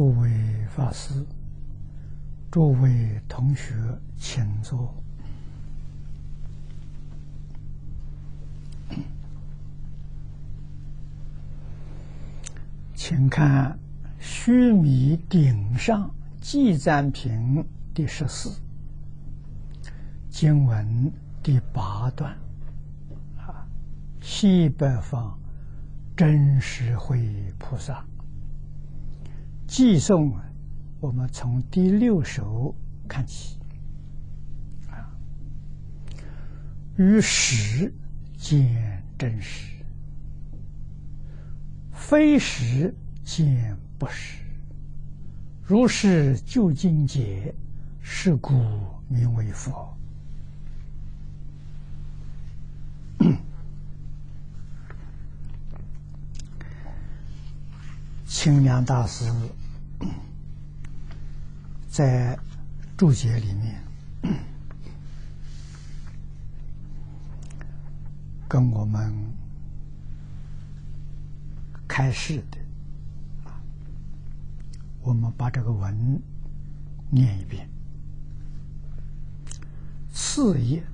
诸位法师，诸位同学，请坐。请看须弥顶上记赞品第十四经文第八段啊，西北方真实会菩萨寄诵，我们从第六首看起啊，与实见真实。非实见不实，如是究竟解，是故名为佛。清凉大师在注解里面跟我们。开示的，我们把这个文念一遍。次页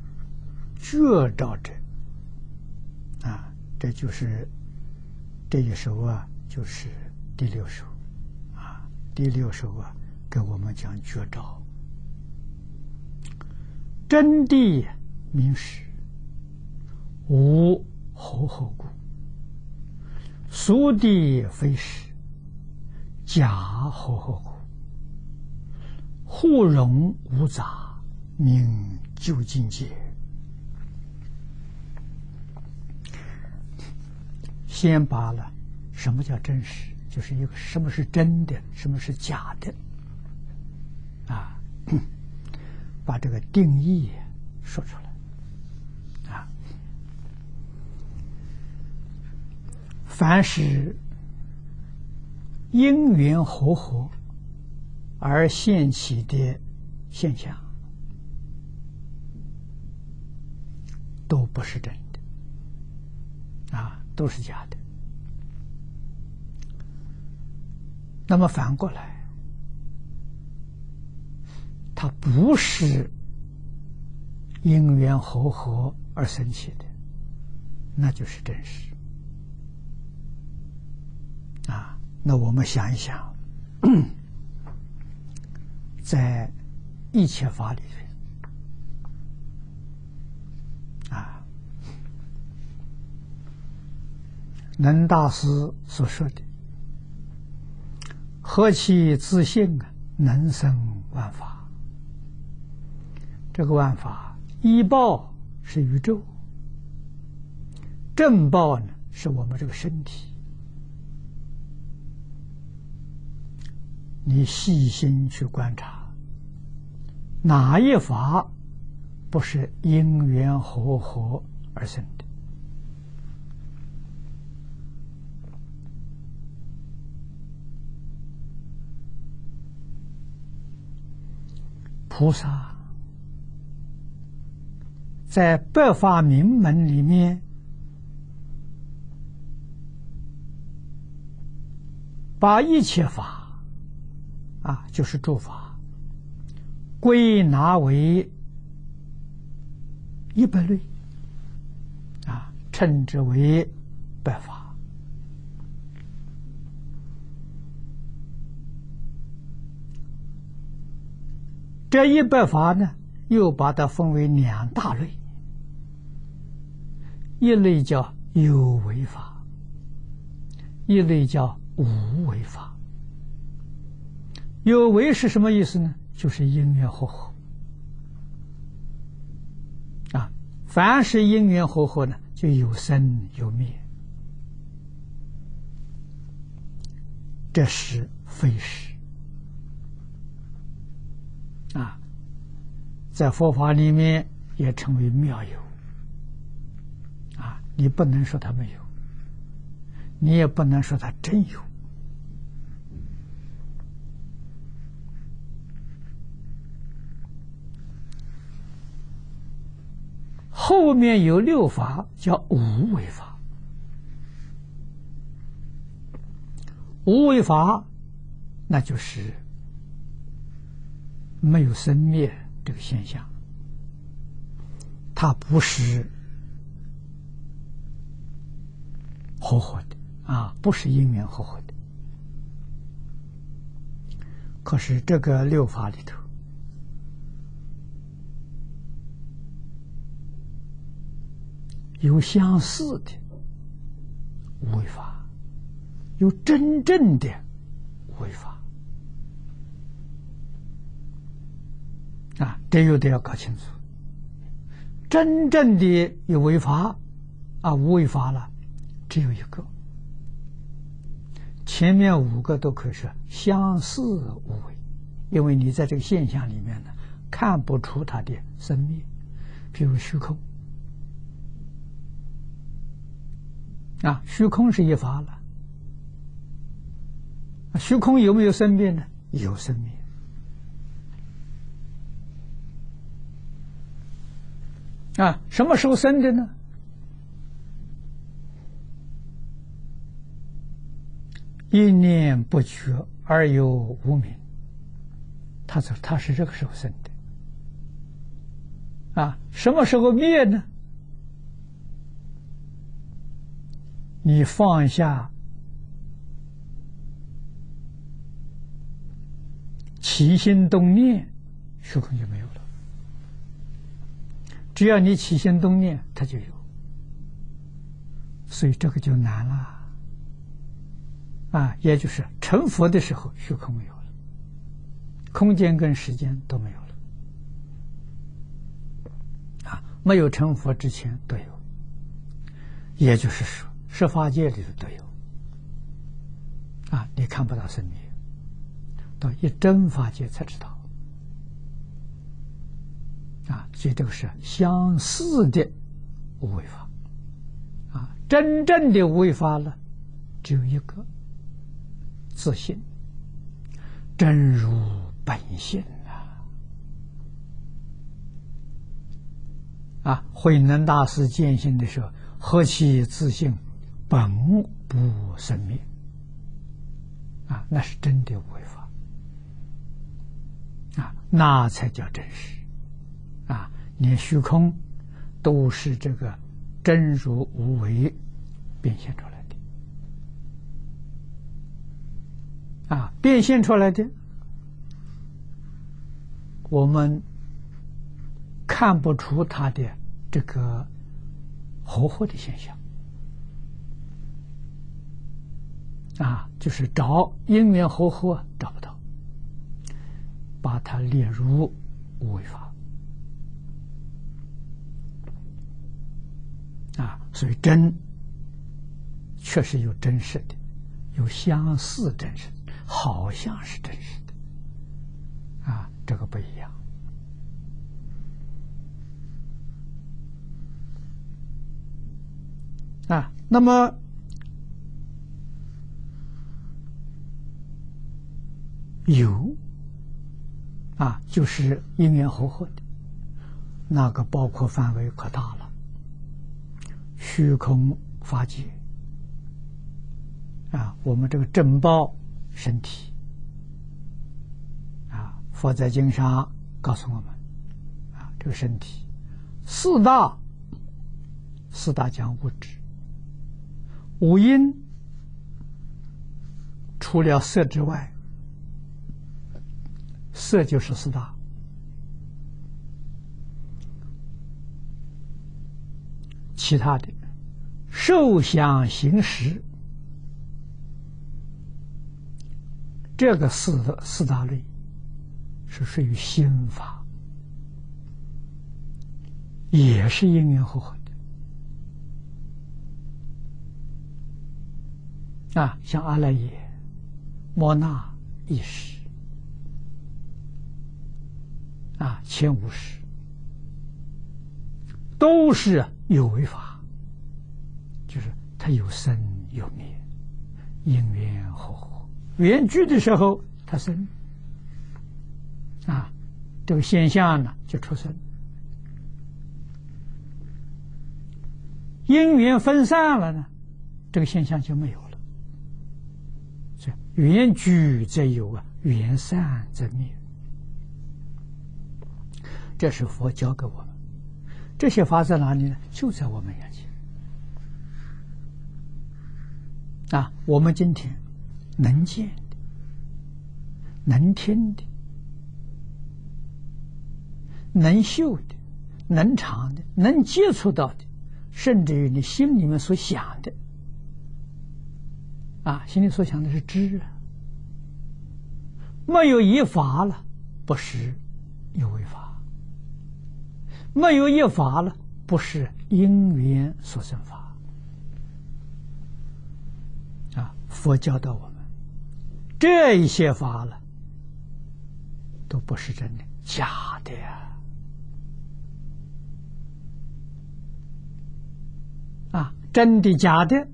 觉照者，啊，这就是这一首啊，就是第六首，第六首啊，给我们讲绝招，真谛明实，无后后故。俗谛非实，假合合乎？互容无杂，名究竟界。先把了什么叫真实，就是一个什么是真的，什么是假的，啊，把这个定义说出来啊。凡是因缘和合而现起的现象，都不是真的，啊，都是假的。那么反过来，它不是因缘和合而生起的，那就是真实。啊，那我们想一想，在一切法里面，啊，能大师所说的“何其自信啊，能生万法”，这个万法依报是宇宙，正报呢是我们这个身体。你细心去观察，哪一法不是因缘和合而生的？菩萨在百法明门里面，把一切法。啊，就是诸法，归纳为一百类，啊，称之为百法。这一百法呢，又把它分为两大类，一类叫有为法，一类叫无为法。有为是什么意思呢？就是因缘和合啊，凡是因缘和合呢，就有生有灭，这是非实啊，在佛法里面也称为妙有啊，你不能说它没有，你也不能说它真有。后面有六法叫无为法，无为法那就是没有生灭这个现象，它不是合合的啊，不是因缘合合的。可是这个六法里头有相似的违法，有真正的违法啊！这有得要搞清楚。真正的有违法啊，无违法了，只有一个。前面五个都可以说相似无为，因为你在这个现象里面呢，看不出它的生灭，比如虚空啊，虚空是一法了，虚空有没有生灭呢？有生灭啊，什么时候生的呢？一念不觉而有无明，他说他是这个时候生的，啊，什么时候灭呢？你放下起心动念，虚空就没有了。只要你起心动念，它就有，所以这个就难了。啊，也就是成佛的时候，虚空没有了，空间跟时间都没有了。啊，没有成佛之前都有，也就是说，十法界里头都有。啊，你看不到生灭，到一真法界才知道。啊，所以这个是相似的无为法。啊，真正的无为法呢，只有一个。自信，真如本性啊！啊，慧能大师见性的时候，何其自信，本不生灭啊！那是真的无为法啊，那才叫真实啊！连虚空都是这个真如无为变现出来的。啊，变现出来的，我们看不出它的这个活活的现象。啊，就是找因缘合合找不到，把它列入无为法。啊，所以真确实有真实的，有相似真实。好像是真实的，啊，这个不一样，啊，那么有，啊，就是因缘合合的，那个包括范围可大了，虚空法界，啊，我们这个正报。身体。啊，佛在经上告诉我们。啊，这个身体。四大四大讲物质，五音除了色之外，色就是四大，其他的受想行识。这个四四大类是属于心法，也是因缘合合的。啊，像阿赖耶、摩那、意识啊、前五识，都是有为法，它有生有灭，因缘和合。缘聚的时候，它生啊，这个现象呢就出生；因缘分散了呢，这个现象就没有了。所以缘聚则有啊，缘散则灭。这是佛教给我们，这些法在哪里呢？就在我们眼前。啊，我们今天能见的、能听的、能嗅的、能尝的、能接触到的，甚至于你心里面所想的，啊，心里所想的是知啊，没有一法了，不是有为法。没有一法了，不是因缘所生法啊！佛教导我们，这一些法了，都不是真的，假的呀！啊，真的假的，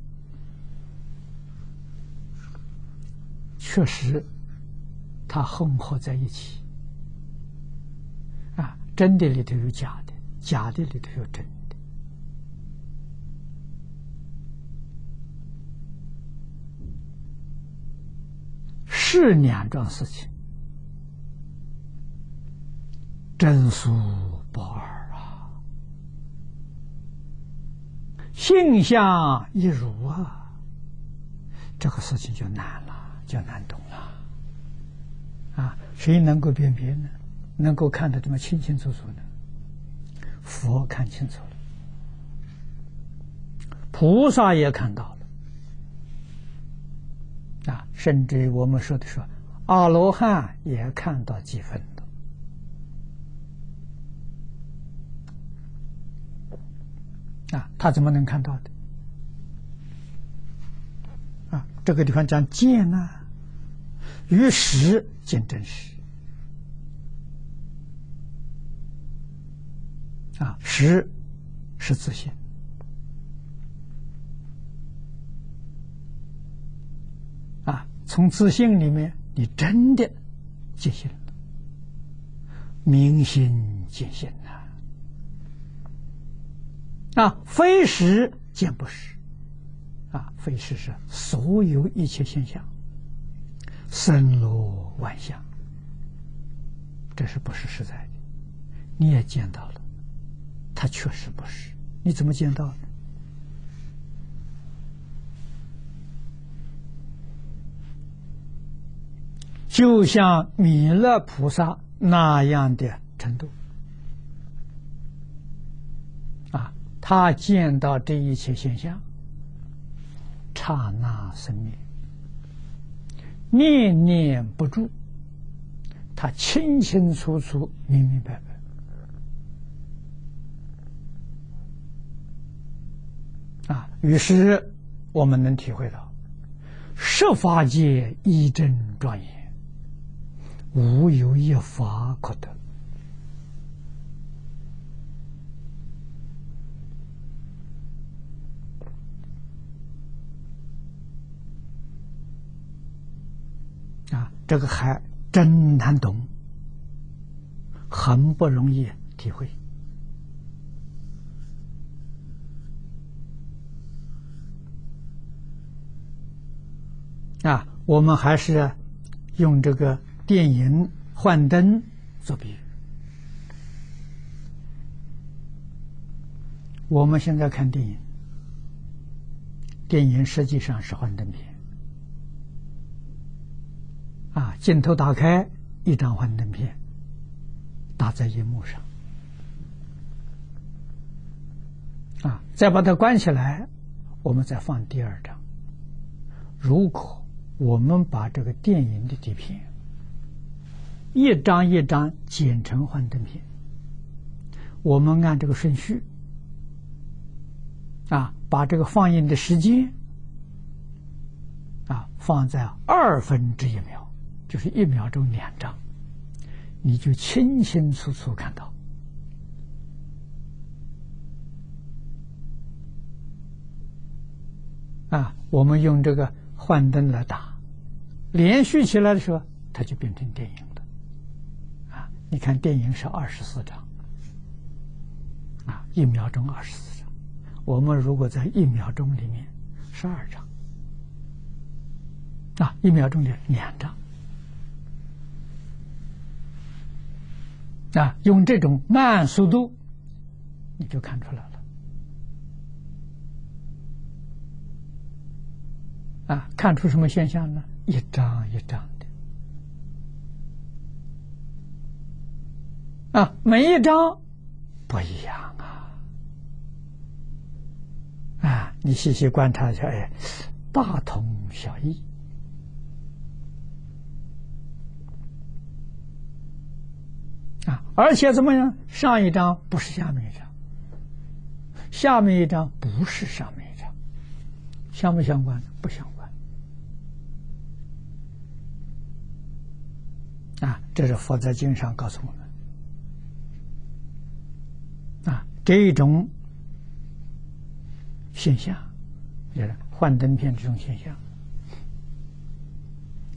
确实，它混合在一起啊，真的里头有假的。假的里头有真，是两桩事情，真俗不二啊，性相一如啊，这个事情就难了，就难懂了啊！谁能够辨别呢？能够看得这么清清楚楚呢？佛看清楚了，菩萨也看到了，啊，甚至我们说的说，阿罗汉也看到几分的，啊，他怎么能看到的？啊，这个地方讲见呢，与实见真实。啊，实是自信从自信里面，你真的见性了，明心见性呐！啊，非实见不实啊，非实是所有一切现象，森罗万象，这是不是实在的？你也见到了。他确实不是，你怎么见到的？就像弥勒菩萨那样的程度。啊，他见到这一切现象，刹那生灭，念念不住，他清清楚楚、明明白白。啊，于是我们能体会到，十法界一真庄严，无有一法可得。啊，这个还真难懂，很不容易体会。啊，我们还是用这个电影幻灯做比喻。我们现在看电影，电影实际上是幻灯片。啊，镜头打开，一张幻灯片打在荧幕上，啊，再把它关起来，我们再放第二张。如果我们把这个电影的底片一张一张剪成幻灯片，我们按这个顺序啊，把这个放映的时间啊放在二分之一秒，就是一秒钟两张，你就清清楚楚看到啊。我们用这个幻灯来打。连续起来的时候，它就变成电影。你看电影是二十四张，啊，一秒钟二十四张。我们如果在一秒钟里面十二张，啊，一秒钟的两张。啊，用这种慢速度，你就看出来了。啊，看出什么现象呢？一张一张啊，每一张不一样啊。啊，你细细观察一下，哎，大同小异。啊，而且怎么样？上一张不是下面一张，下面一张不是上面一张，相不相关？不相关。啊，这是佛在经上告诉我们。这种现象，就是幻灯片这种现象，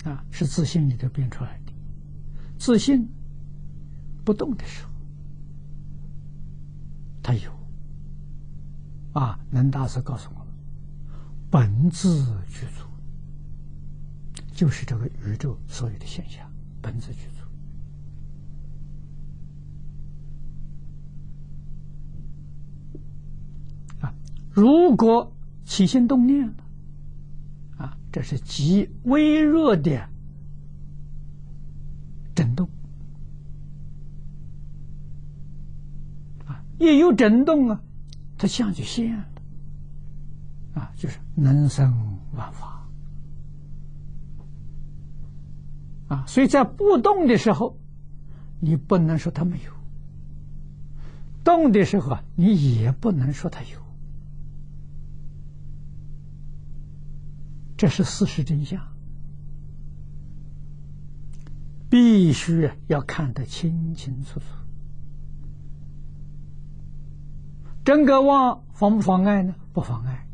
啊，是自信里头变出来的，自信。不动的时候，他有啊。能大师告诉我们，本自具足，就是这个宇宙所有的现象，本自具足如果起心动念了啊，这是极微弱的震动。啊一有震动啊，它相就现了，啊，就是能生万法，啊，所以在不动的时候，你不能说它没有；动的时候啊，你也不能说它有。这是事实真相，必须要看得清清楚楚。真格妄妨不妨碍呢？不妨碍。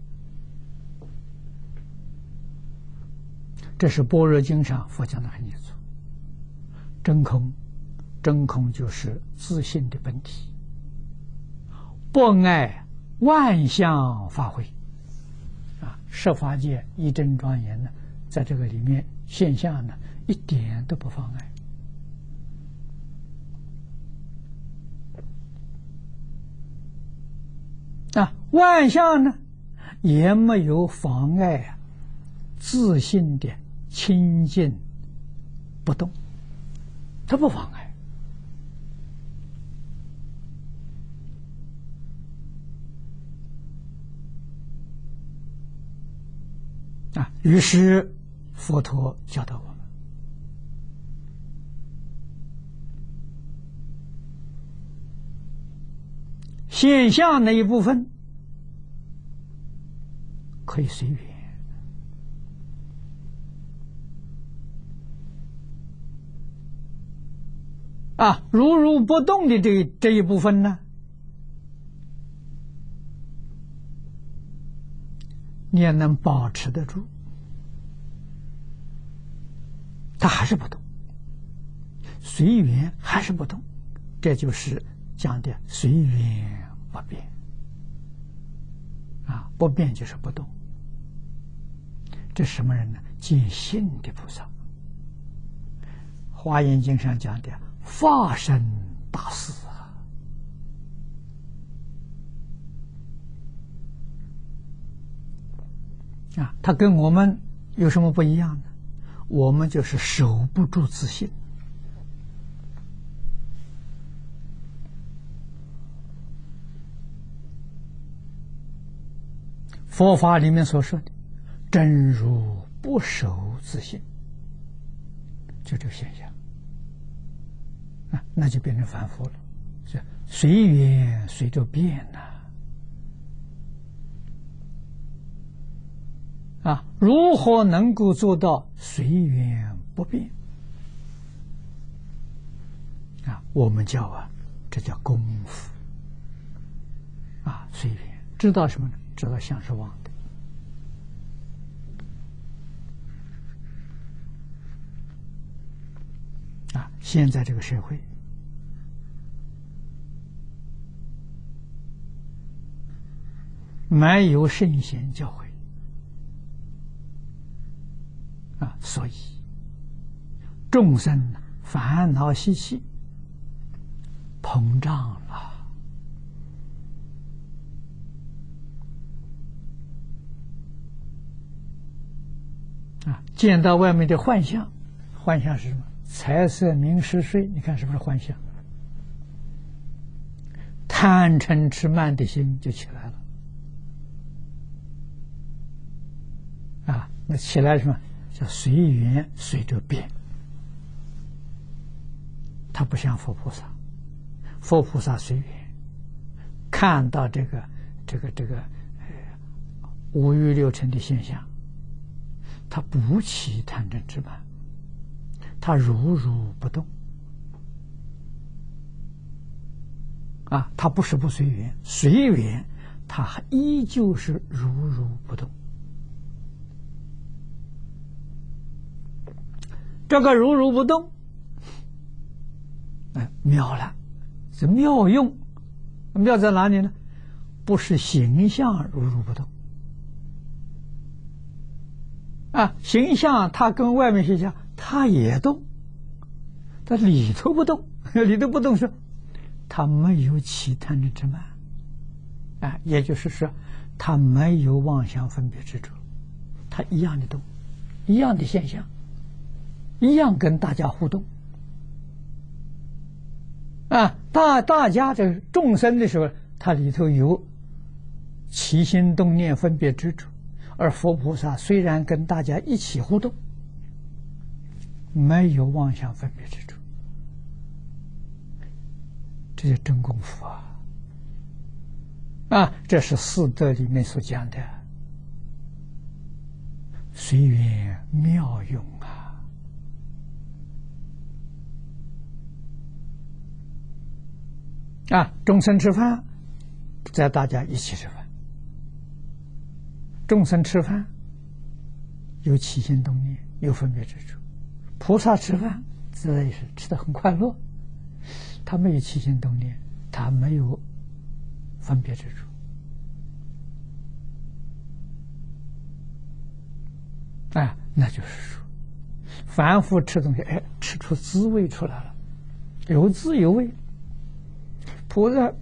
这是般若经上佛讲的很清楚。真空，真空就是自信的本体，不爱万象发挥。设法界一真庄严呢，在这个里面现象呢，一点都不妨碍。啊，万象呢，也没有妨碍啊，自信的清净不动，它不妨碍啊。于是佛陀教导我们。现象那一部分可以随缘啊，如如不动的这这一部分呢，你也能保持得住，他还是不动，随缘还是不动，这就是讲的随缘。不变啊，不变就是不动。这什么人呢？见性的菩萨。华严经上讲的化身大士啊，他跟我们有什么不一样呢？我们就是守不住自信。佛法里面所说的“真如不守自信”，就这个现象啊，那就变成凡夫了。是随缘随着变呐，啊如何能够做到随缘不变？啊，我们叫啊，这叫功夫啊，随缘知道什么呢？知道相是妄的啊！现在这个社会没有圣贤教诲啊，所以众生烦恼习气膨胀了啊！见到外面的幻象，幻象是什么？财色名食睡，你看是不是幻象？贪嗔痴慢的心就起来了啊！那起来什么？叫随缘随着变。他不像佛菩萨，佛菩萨随缘，看到这个这个这个五欲六尘的现象，他不起贪嗔痴慢，他如如不动。啊，他不是不随缘，随缘，他还依旧是如如不动。这个如如不动，哎，妙了，这妙用，妙在哪里呢？不是形象如如不动，啊，形象它跟外面形象它也动，它里头不动，里头不动是。它没有起贪嗔痴慢，啊，也就是说，他没有妄想分别执着，他一样的动，一样的现象，一样跟大家互动，啊，大大家这众生的时候，它里头有起心动念分别执着，而佛菩萨虽然跟大家一起互动，没有妄想分别执着。这叫真功夫啊！啊，这是四德里面所讲的随缘妙用啊！众生吃饭，在大家一起吃饭；众生吃饭，有起心动念，有分别之处；菩萨吃饭，自然也是吃的很快乐。他没有起心动念，他没有分别之处，啊，那就是说，凡夫吃东西，哎，吃出滋味出来了，有滋有味。菩萨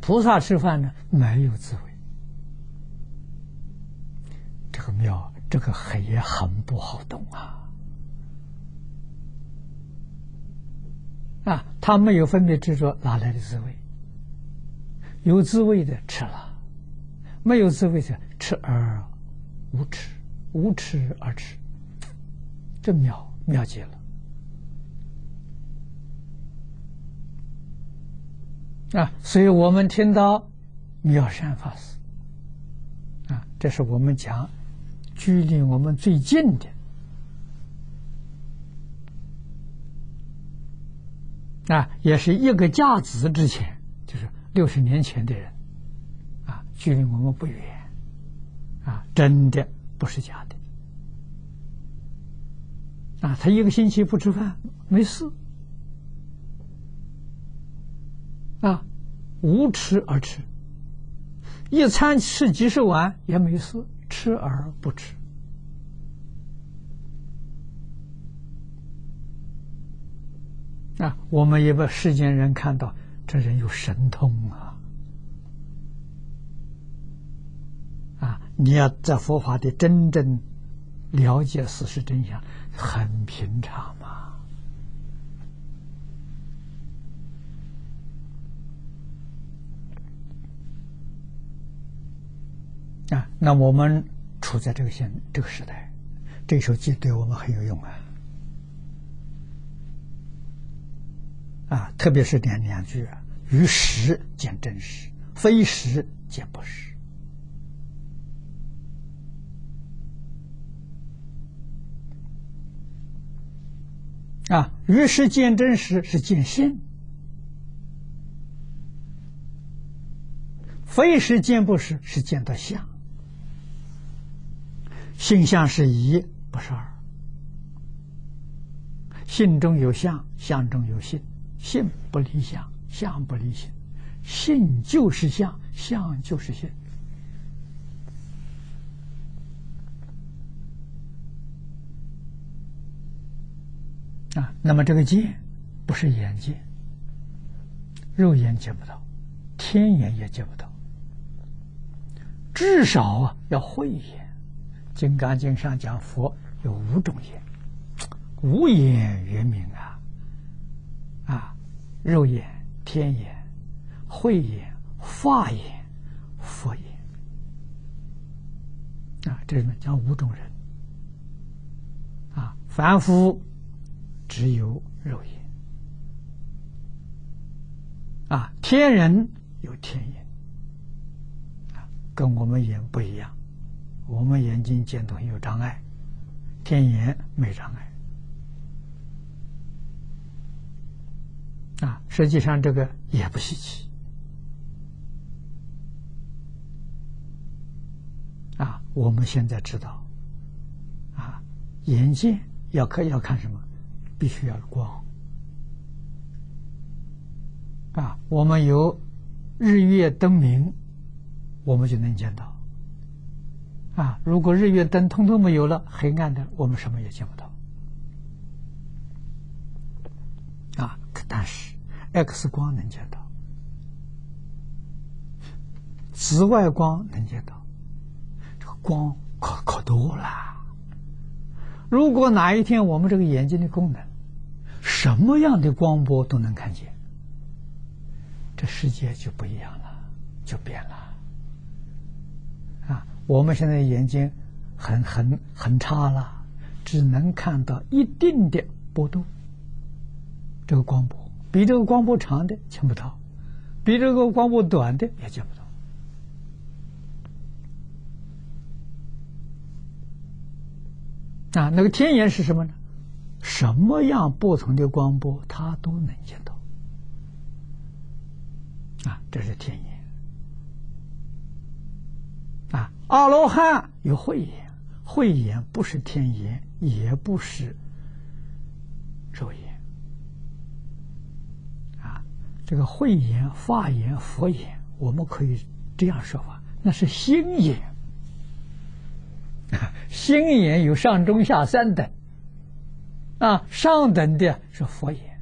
菩萨吃饭呢，没有滋味，这个妙，这个很也很不好懂啊。啊，他没有分别执着，哪来的滋味？有滋味的吃了，没有滋味的吃而无吃，无吃而吃，这妙妙极了。啊，所以我们听到妙善法师，啊，这是我们讲距离我们最近的。啊，也是一个甲子之前，就是六十年前的人，啊，距离我们不远，啊，真的不是假的，啊，他一个星期不吃饭没事，啊，无吃而吃，一餐吃几十碗也没事，吃而不吃。啊，我们也把世间人看到这人有神通啊！啊，你要在佛法的真正了解事实真相，很平常嘛。啊，那我们处在这个现这个时代，这首偈对我们很有用啊。啊，特别是两两句啊，于实见真实，非实见不实。啊，于实见真实是见性，非实见不实是见到相。性相是一，不是二。性中有相，相中有性。性不离相，相不离性，性就是相，相就是性。啊，那么这个见不是眼见，肉眼见不到，天眼也见不到，至少啊要慧眼。《金刚经》上讲，佛有五种眼，五眼圆明啊，啊，肉眼、天眼、慧眼、法眼、佛眼，啊，这里面讲五种人，啊，凡夫只有肉眼，啊，天人有天眼，啊，跟我们眼不一样。我们眼睛见东西有障碍，天眼没障碍。啊，实际上这个也不稀奇。啊，我们现在知道，啊，眼见要看要看什么，必须要光。啊，我们有日月灯明，我们就能见到。啊！如果日月灯通通没有了，黑暗的，我们什么也见不到。啊！但是 X 光能见到，紫外光能见到，这个光可可多了。如果哪一天我们这个眼睛的功能，什么样的光波都能看见，这世界就不一样了，就变了。啊我们现在眼睛很很很差了，只能看到一定的波度。这个光波比这个光波长的见不到，比这个光波短的也见不到。啊，那个天眼是什么呢？什么样不同的光波，它都能见到。啊，这是天眼。啊，阿罗汉有慧眼，慧眼不是天眼，也不是肉眼。啊，这个慧眼、法眼、佛眼，我们可以这样说法，那是心眼。心眼有上中下三等。啊，上等的是佛眼，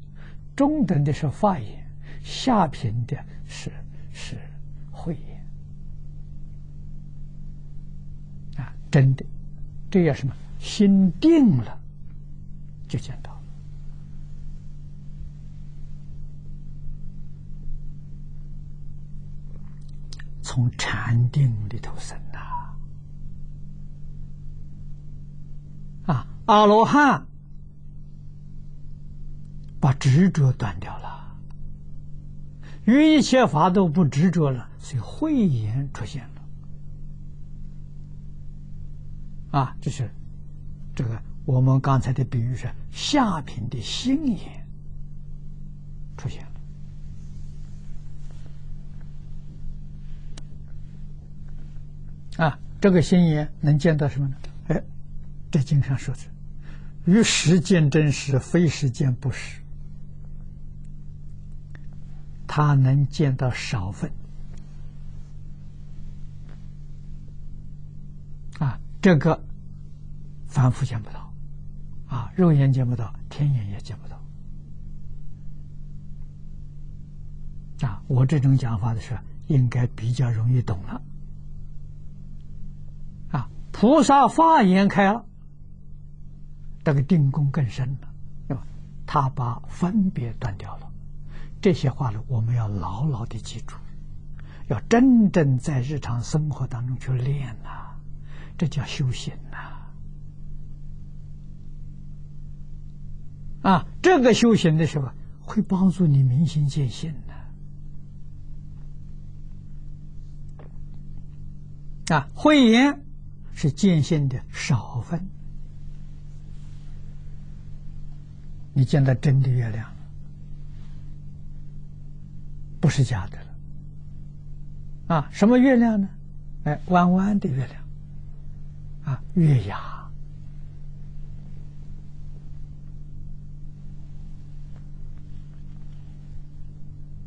中等的是法眼，下品的是是真的，这叫什么？心定了，就见到了。从禅定里头生的啊！阿罗汉把执着断掉了，于一切法都不执着了，所以慧眼出现了。啊，就是这个我们刚才的比喻是下品的心眼出现了。啊，这个心眼能见到什么呢？哎，这经上说的，与实见真实，非实见不实。他能见到少分。这个凡夫见不到，啊，肉眼见不到，天眼也见不到。啊，我这种讲法的时候，应该比较容易懂了。啊，菩萨法眼开了，这个定功更深了，对吧？他把分别断掉了。这些话呢，我们要牢牢的记住，要真正在日常生活当中去练呐。这叫修行呐！啊，这个修行的时候会帮助你明心见性的。啊，慧眼是见性的少分，你见到真的月亮，不是假的了。啊，什么月亮呢？哎，弯弯的月亮。啊，月牙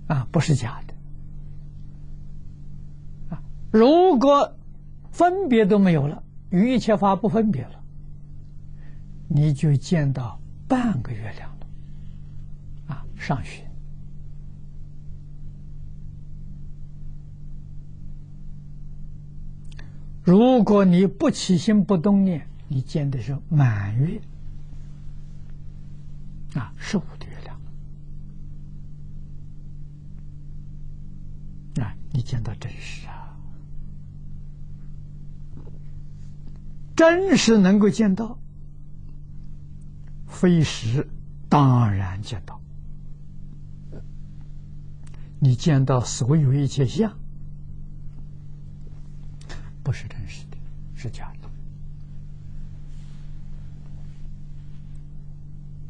啊，不是假的啊！如果分别都没有了，与一切法不分别了，你就见到半个月亮了啊上学。如果你不起心不动念，你见的是满月。啊，十五的月亮。啊，你见到真实啊，真实能够见到，非实当然见到，你见到所有一切相。不是真实的，是假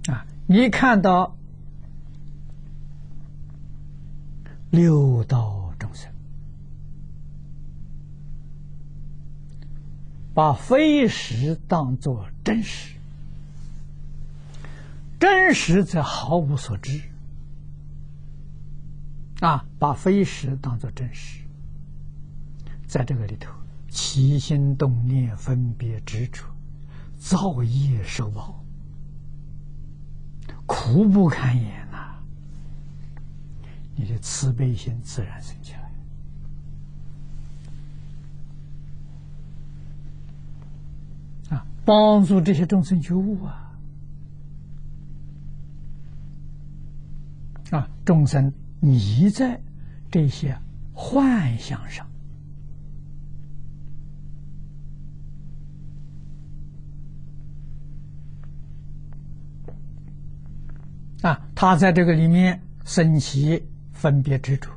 的。啊，你看到六道众生，把非实当作真实，真实则毫无所知。啊，把非实当作真实，在这个里头。起心动念、分别执着、造业受报，苦不堪言呐！你的慈悲心自然生起来啊，帮助这些众生觉悟啊！啊，众生迷在这些幻象上。啊，他在这个里面升起分别执着，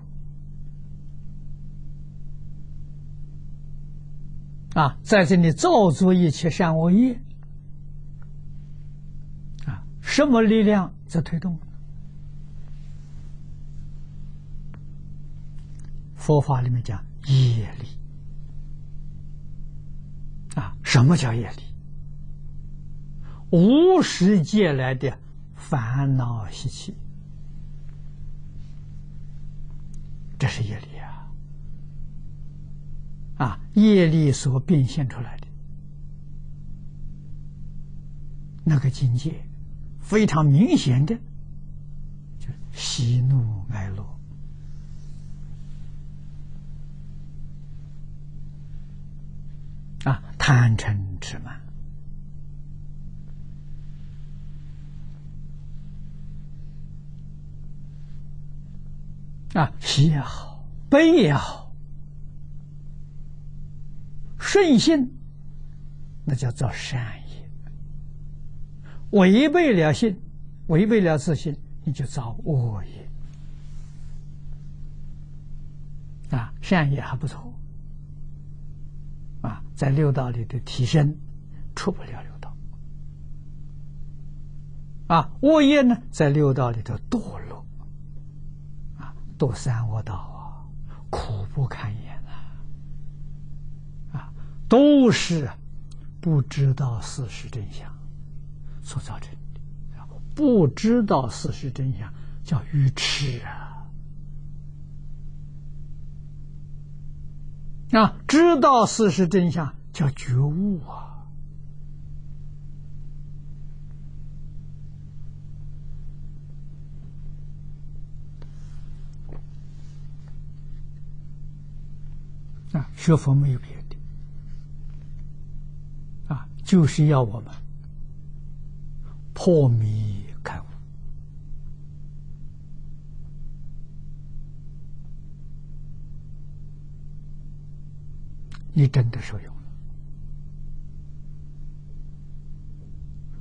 啊，在这里造作一切善恶业，啊，什么力量在推动？佛法里面讲业力，啊，什么叫业力？无始借来的。烦恼习气，这是业力啊！啊，业力所变现出来的那个境界，非常明显的，就喜怒哀乐啊，贪嗔痴慢。啊，喜也好，悲也好，顺性那叫做善业；违背了性，违背了自信，你就造恶业。啊，善业还不错，啊，在六道里的提升，出不了六道；啊，恶业呢，在六道里头堕落。堕三恶道啊，苦不堪言呐！啊，都是不知道事实真相所造成的。不知道事实真相叫愚痴啊！啊，知道事实真相叫觉悟啊！啊，学佛没有别的，啊，就是要我们破迷开悟。你真的受用了。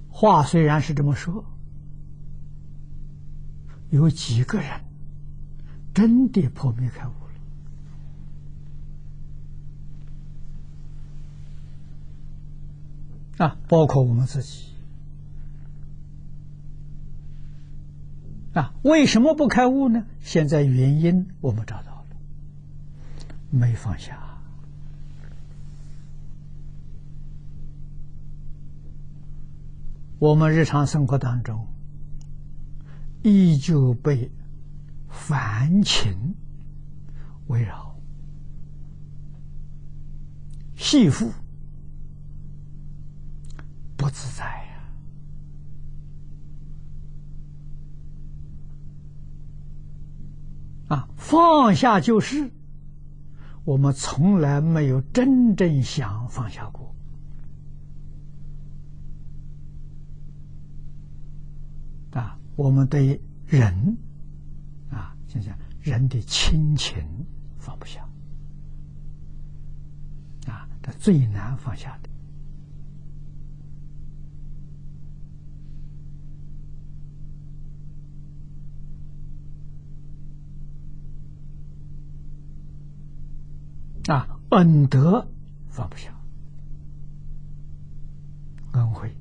话虽然是这么说，有几个人真的破迷开悟？啊，包括我们自己啊，为什么不开悟呢？现在原因我们找到了，没放下。我们日常生活当中，依旧被烦情围绕，戏缚。不自在呀！啊，放下就是，我们从来没有真正想放下过。啊，我们对人，啊，想想人的亲情放不下，啊，他最难放下的。啊，恩德放不下，恩惠、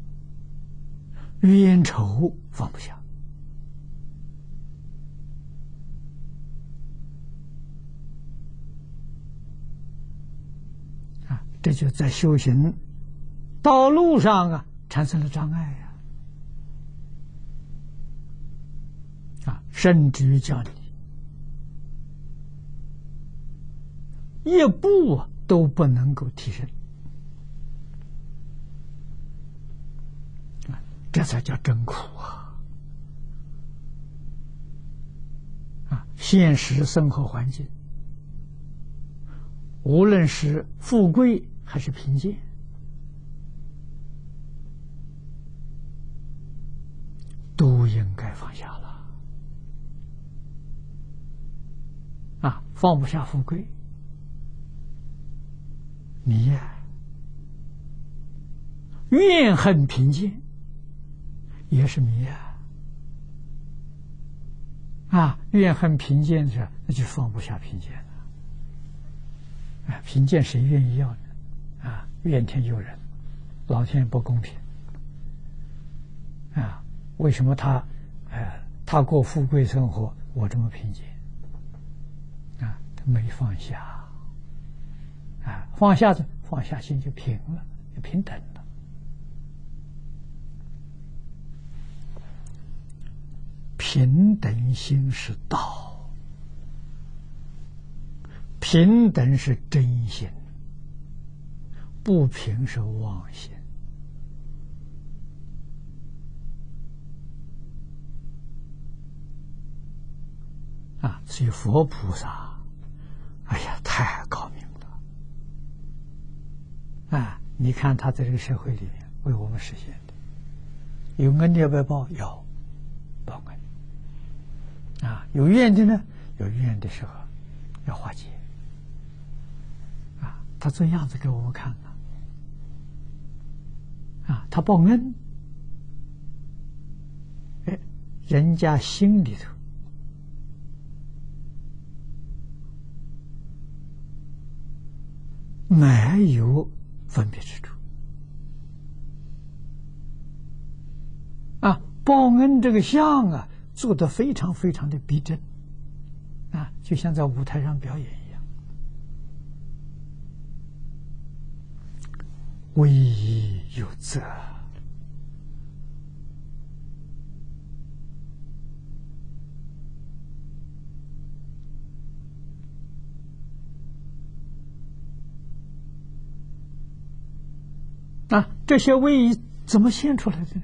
冤仇放不下，啊，这就在修行道路上啊产生了障碍呀，啊，甚至于叫你。一步都不能够提升，这才叫真苦啊！啊，现实生活环境，无论是富贵还是贫贱，都应该放下了。啊，放不下富贵。迷呀，怨恨贫贱也是迷啊！啊，怨恨贫贱是，那就放不下贫贱了。啊，贫贱谁愿意要呢？啊，怨天尤人，老天不公平。啊，为什么他，哎，他过富贵生活，我这么贫贱？啊，他没放下。啊，放下子，放下心就平了，就平等了。平等心是道，平等是真心，不平是妄心。啊，所以佛菩萨，哎呀，太高。啊！你看他在这个社会里面为我们实现的，有恩的要不要报？要报恩。啊，有怨的呢？有怨的时候要化解。啊，他这样子给我们看了。啊，他报恩，哎，人家心里头没有。分别之处。啊，报恩这个像啊，做的非常非常的逼真。啊，就像在舞台上表演一样，威仪有责。啊，这些位移怎么现出来的呢？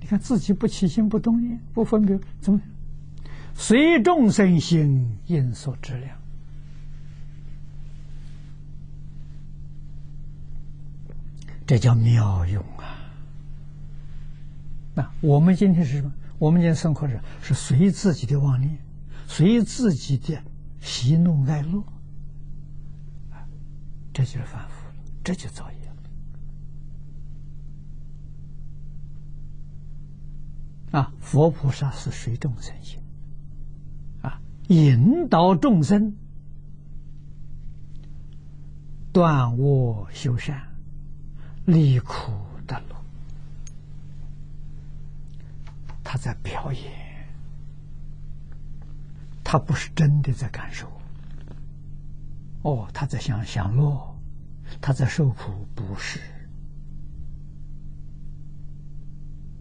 你看自己不起心不动念不分别，怎么随众生心应所质量？这叫妙用啊！那我们今天是什么？我们今天生活着是随自己的妄念，随自己的喜怒哀乐，这就是反复，这就造业。啊，佛菩萨是随众生心，啊，引导众生断恶修善，离苦得乐。他在表演，他不是真的在感受。哦，他在享享乐，他在受苦，不是。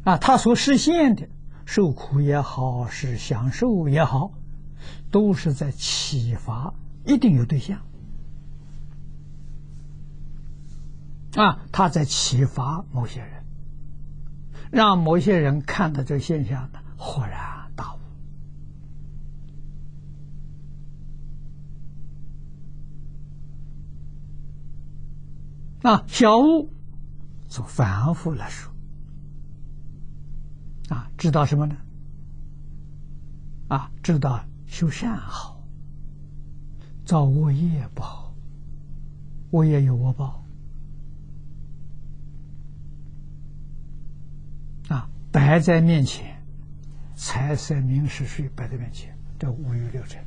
啊他所实现的受苦也好是享受也好都是在启发一定有对象。啊他在启发某些人让某些人看到这个现象呢豁然大悟。啊小悟从反复来说啊，知道什么呢？啊，知道修善好，造恶业不好，恶业有恶报。啊，摆在面前，财色名食睡摆在面前，这五欲六尘，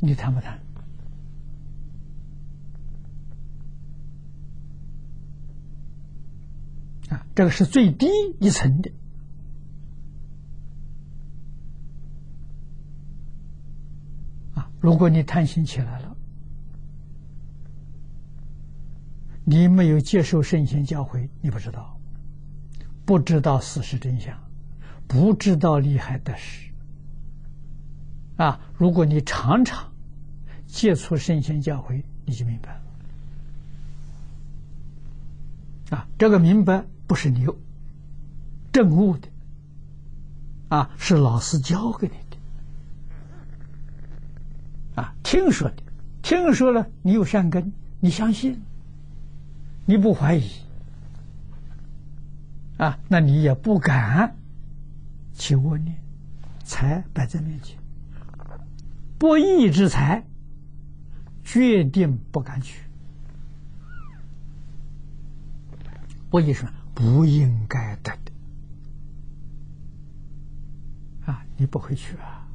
你谈不谈？啊，这个是最低一层的。啊，如果你贪心起来了。你没有接受圣贤教诲，你不知道，不知道事实真相，不知道利害得失。啊，如果你常常接触圣贤教诲，你就明白了。啊，这个明白不是你证悟的，啊，是老师教给你的，啊，听说的，听说了，你有善根，你相信。你不怀疑啊？那你也不敢去问你，财摆在面前，不义之财，决定不敢取。不义是不应该得的啊！你不会去啊？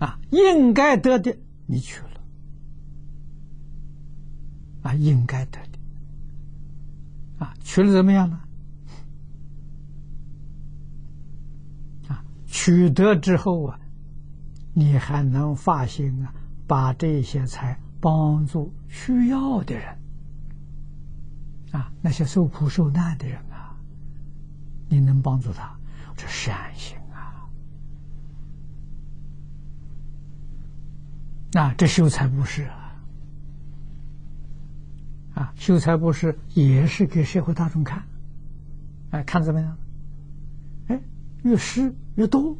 啊，应该得的，你去了。啊，应该得的，啊，取了怎么样呢？啊，取得之后啊，你还能发心啊，把这些财帮助需要的人，啊，那些受苦受难的人啊，你能帮助他，这善心啊，啊，这修财布施啊。啊，修财布施也是给社会大众看，哎，看怎么样？哎，越施越多，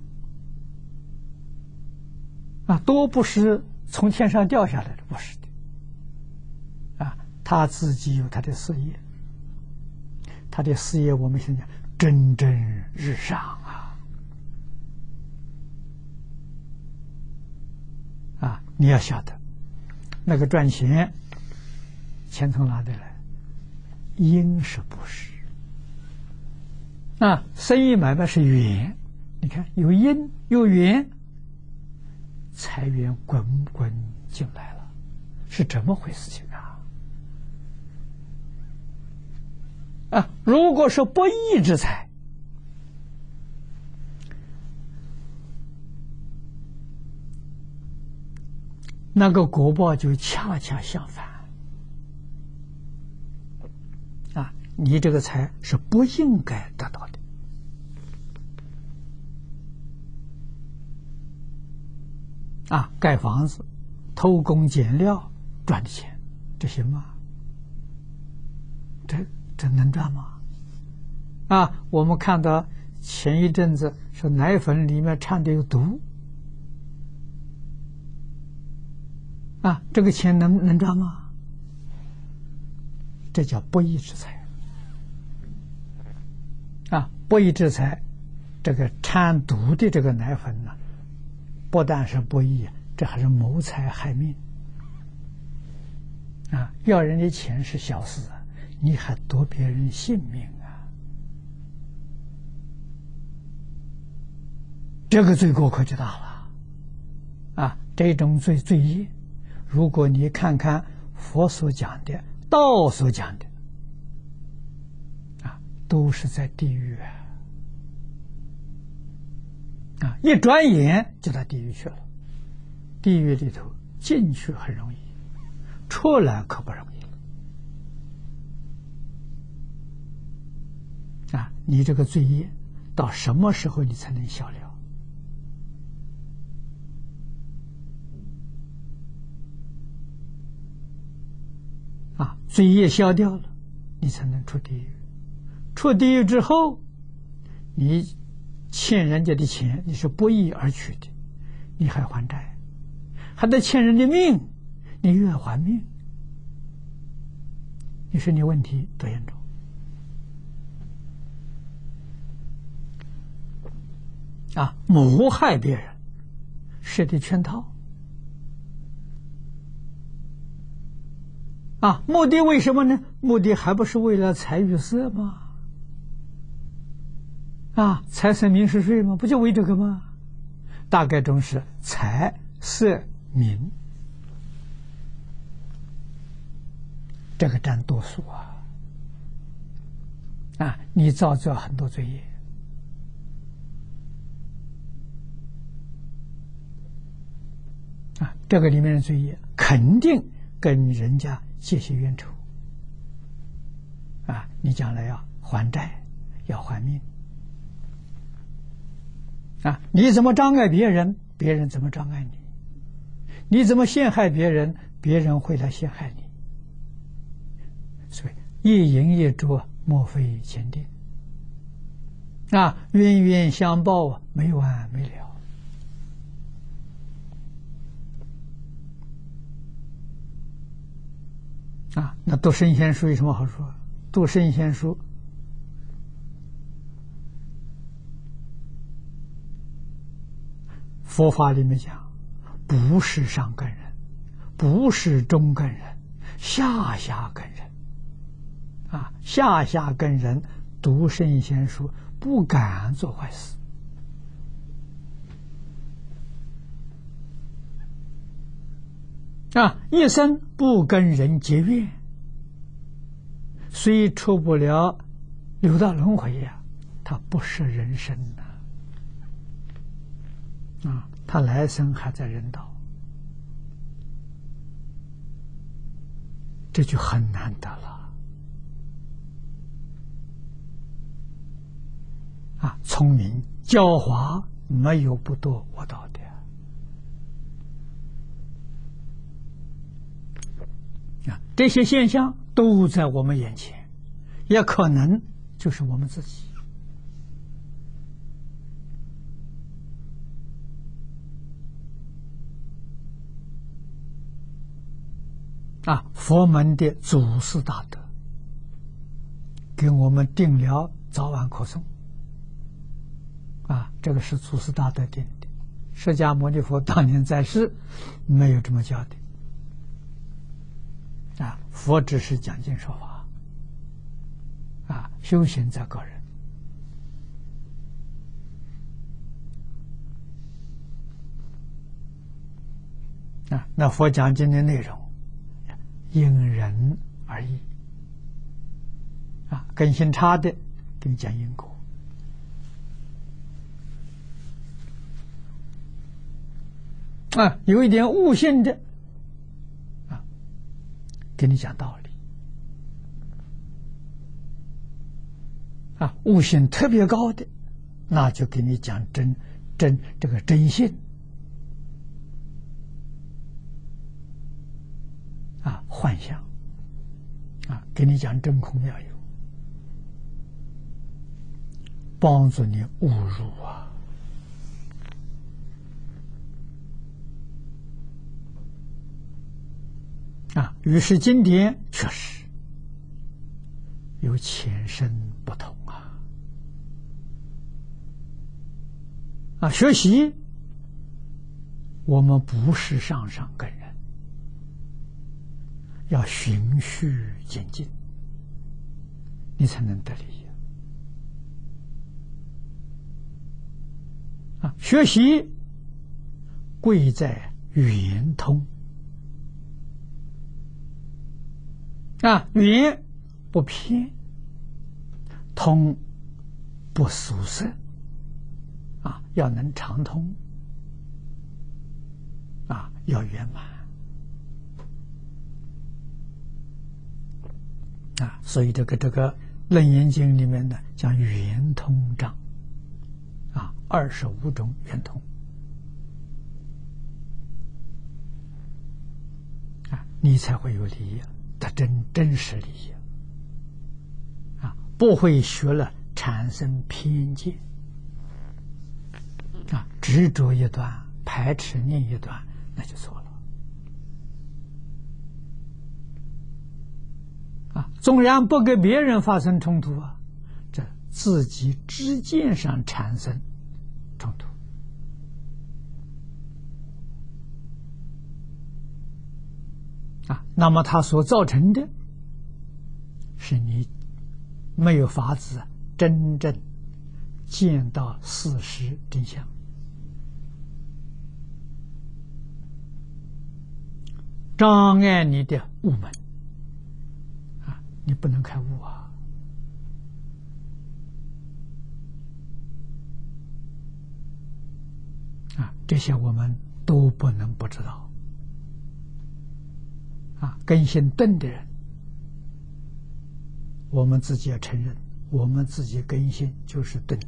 啊，多不是从天上掉下来的，不是的，啊，他自己有他的事业，他的事业我们现在蒸蒸日上啊，啊，你要晓得，那个赚钱。钱从哪里来？因是不是？啊，生意买卖是缘，你看有因有缘，财源滚滚进来了，是怎么回事情啊？啊，如果说不义之财，那个果报就恰恰相反啊。你这个财是不应该得到的啊！盖房子、偷工减料赚的钱，这行吗？这这能赚吗？啊！我们看到前一阵子说奶粉里面掺的有毒啊，这个钱能能赚吗？这叫不义之财。啊，不义之财，这个掺毒的这个奶粉呢，不但是不义，这还是谋财害命。啊，要人的钱是小事，你还夺别人性命啊！这个罪过可就大了。啊，这种罪罪业，如果你看看佛所讲的、道所讲的。啊都是在地狱啊！啊一转眼就到地狱去了。地狱里头进去很容易，出来可不容易了。啊，你这个罪业到什么时候你才能消了？啊，罪业消掉了，你才能出地狱。出地狱之后，你欠人家的钱，你是不义而取的，你还还债，还得欠人的命，你越还命，你说你问题多严重？啊，谋害别人，设的圈套。啊，目的为什么呢？目的还不是为了财与色吗？啊，财色名食睡吗？不就为这个吗？大概中是财色名，这个占多数啊。啊，你造作很多罪业。啊，这个里面的罪业肯定跟人家结些冤仇。啊，你将来要还债，要还命。啊，你怎么障碍别人，别人怎么障碍你？你怎么陷害别人，别人会来陷害你。所以一因一着，莫非前定。啊，冤冤相报啊，没完没了。啊，那读圣贤书有什么好处？读圣贤书，佛法里面讲，不是上根人，不是中根人，下下根人。啊，下下根人读圣贤书，不敢做坏事。啊，一生不跟人结怨，虽出不了六道轮回呀，他不是人生。啊，他来生还在人道，这就很难得了。啊，聪明狡猾，没有不堕我道的。啊这些现象都在我们眼前，也可能就是我们自己。啊，佛门的祖师大德给我们定了早晚可诵。啊，这个是祖师大德定的，释迦牟尼佛当年在世没有这么教的。啊，佛只是讲经说法，啊，修行在个人。啊，那佛讲经的内容因人而异，啊，根性差的给你讲因果，啊，有一点悟性的。跟你讲道理。啊，悟性特别高的，那就给你讲真真这个真性。幻象啊，给你讲真空妙有，帮助你误入啊。啊，于是经典确实有前身不同啊！啊，学习我们不是上上根人，要循序渐进，你才能得利益啊！学习贵在圆通。啊，圆不偏，通不俗塞，啊，要能畅通，啊，要圆满，啊，所以这个这个《楞严经》里面呢，讲圆通章，啊，二十五种圆通，啊，你才会有利益。的真真实利益啊，不会学了产生偏见啊，执着一段排。斥另一段，那就错了。啊，纵然不跟别人发生冲突啊，这自己之间上产生冲突啊，那么它所造成的，是你没有法子真正见到事实真相。障碍你的悟门，你不能开悟啊！啊，这些我们都不能不知道啊。根性钝的人，我们自己要承认，我们自己根性就是钝，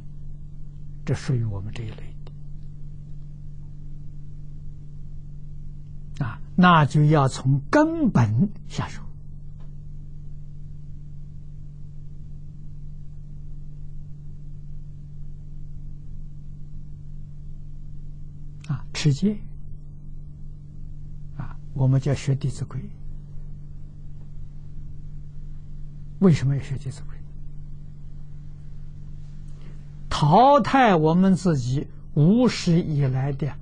这属于我们这一类。啊，那就要从根本下手。啊，持戒。啊，我们叫学《弟子规》。为什么要学《弟子规》？淘汰我们自己无始以来的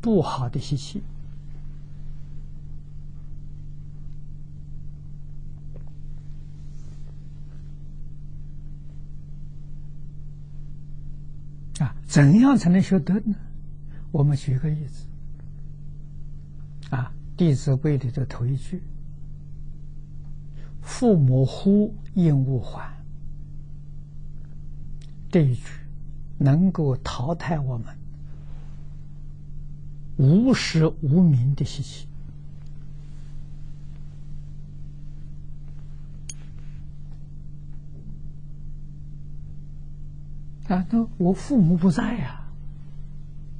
不好的习气。啊，怎样才能学得呢？我们举个例子，啊，《弟子规》里的头一句：“父母呼，应勿缓。”这一句能够淘汰我们无实无名的习气。啊，那我父母不在呀，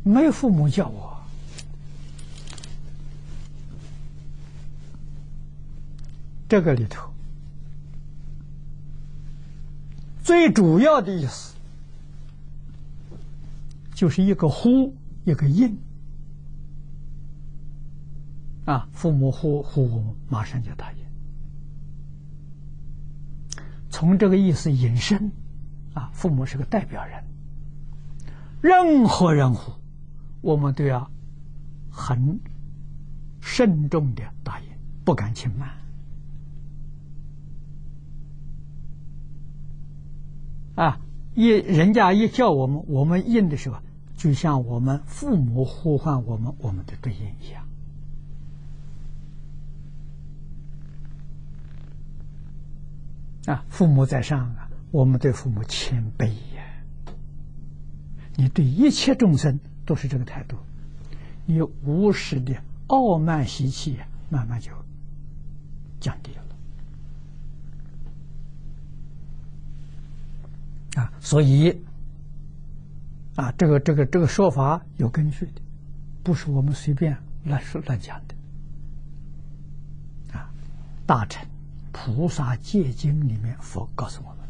没有父母叫我。这个里头最主要的意思，就是一个呼，一个应。啊，父母呼呼，马上就答应。从这个意思引申。啊，父母是个代表人，任何人呼，我们都要很慎重的答应，不敢轻慢。啊，一人家一叫我们，我们应的时候，就像我们父母呼唤我们，我们的对应一样。啊，父母在上啊。我们对父母谦卑呀，你对一切众生都是这个态度，你无始的傲慢习气慢慢就降低了啊！所以啊，这个这个这个说法有根据的，不是我们随便乱说乱讲的啊！大乘菩萨戒经里面佛告诉我们。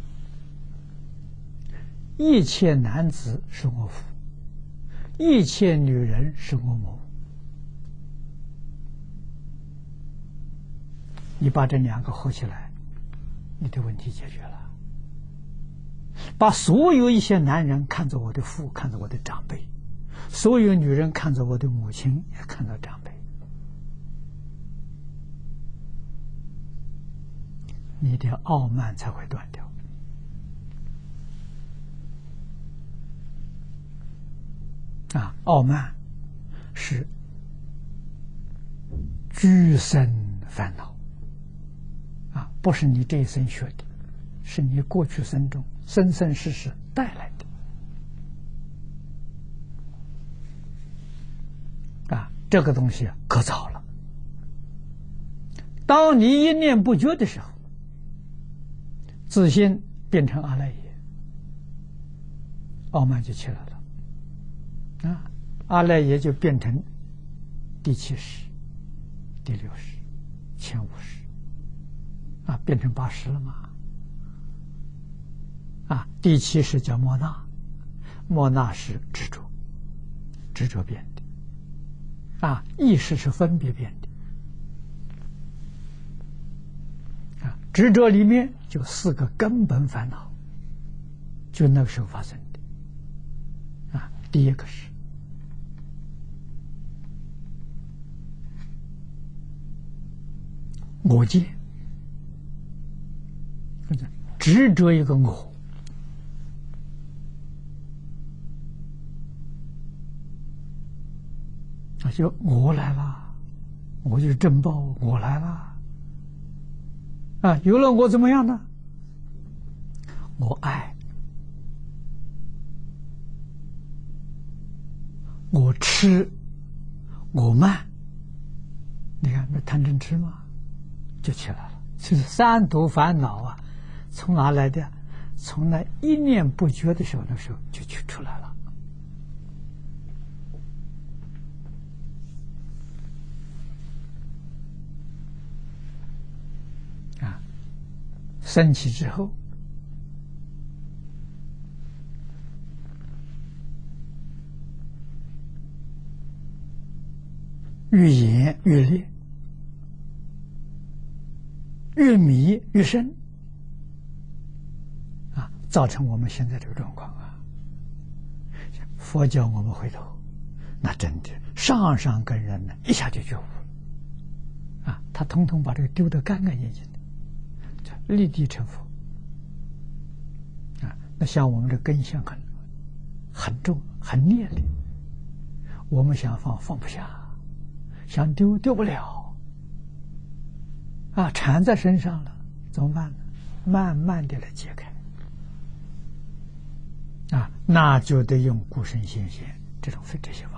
一切男子是我父，一切女人是我母。你把这两个合起来，你的问题解决了。把所有一些男人看作我的父，看作我的长辈；所有女人看作我的母亲，也看作长辈。你的傲慢才会断掉。啊，傲慢是居生烦恼啊，不是你这一生学的，是你过去生中生生世世带来的啊，这个东西可早了。当你一念不觉的时候，自心变成阿赖耶，傲慢就起来了。啊，阿赖耶就变成第七识、第六识、前五识，啊，变成八识了嘛？啊，第七识叫莫那，莫那是执着，执着变的，啊，意识是分别变的。啊，执着里面就四个根本烦恼，就那个时候发生的。第一个是我见，执着一个我。啊，就我来了，我就是正报，我来了。啊，有了我怎么样呢？我爱，我吃，我慢。你看，那贪嗔痴嘛，就起来了。就是三毒烦恼啊，从哪来的？从那一念不觉的时候，那时候就去出来了。啊升起之后，越演越烈，越迷越深，啊，造成我们现在这个状况啊。佛教我们回头，那真的上上根人呢，一下就觉悟了，啊，他统统把这个丢得干干净净的。立地成佛啊！那像我们这根性很很重、很烈的，我们想放放不下，想丢丢不了啊！缠在身上了，怎么办呢？慢慢的来解开啊！那就得用固身先贤这种这些方法